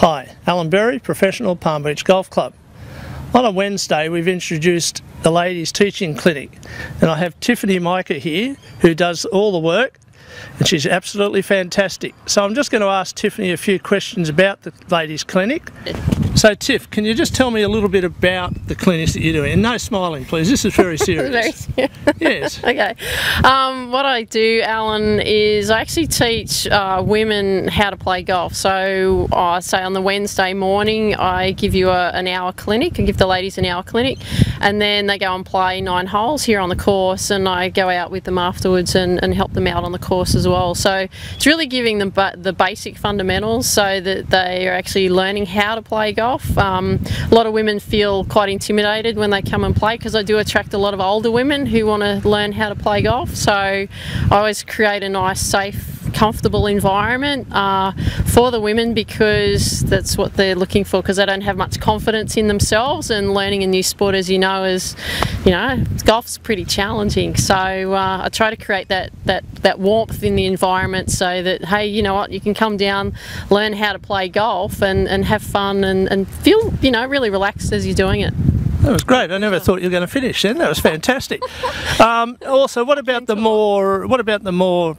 Hi, Alan Berry, Professional Palm Beach Golf Club. On a Wednesday we've introduced the ladies teaching clinic and I have Tiffany Mika here who does all the work and she's absolutely fantastic. So I'm just going to ask Tiffany a few questions about the ladies clinic. So Tiff, can you just tell me a little bit about the clinics that you're doing? And no smiling please, this is very serious. very serious. yes. okay. Um, what I do, Alan, is I actually teach uh, women how to play golf. So I say on the Wednesday morning I give you a, an hour clinic, I give the ladies an hour clinic and then they go and play nine holes here on the course and I go out with them afterwards and, and help them out on the course as well. So it's really giving them the basic fundamentals so that they are actually learning how to play golf. Um, a lot of women feel quite intimidated when they come and play because I do attract a lot of older women who want to learn how to play golf. So I always create a nice, safe comfortable environment uh, for the women because that's what they're looking for because they don't have much confidence in themselves and learning a new sport as you know is you know golf's pretty challenging so uh, I try to create that that that warmth in the environment so that hey you know what you can come down learn how to play golf and, and have fun and, and feel you know really relaxed as you're doing it. That was great. I never thought you were going to finish then. That was fantastic. Um, also, what about the more? What about the more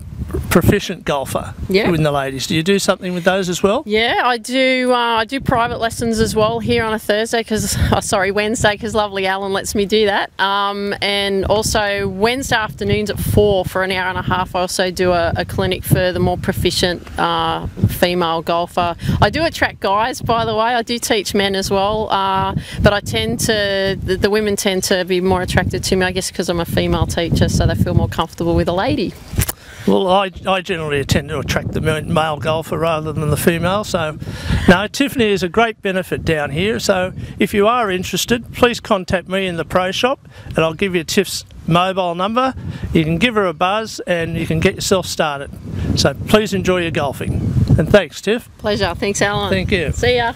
proficient golfer yeah. with the ladies. Do you do something with those as well? Yeah, I do. Uh, I do private lessons as well here on a Thursday because, oh, sorry, Wednesday because lovely Alan lets me do that. Um, and also Wednesday afternoons at four for an hour and a half. I also do a, a clinic for the more proficient uh, female golfer. I do attract guys, by the way. I do teach men as well, uh, but I tend to the, the women tend to be more attracted to me. I guess because I'm a female teacher, so they feel more comfortable with a lady. Well, I, I generally tend to attract the male golfer rather than the female. So, no, Tiffany is a great benefit down here. So, if you are interested, please contact me in the pro shop and I'll give you Tiff's mobile number. You can give her a buzz and you can get yourself started. So, please enjoy your golfing. And thanks, Tiff. Pleasure. Thanks, Alan. Thank you. See ya.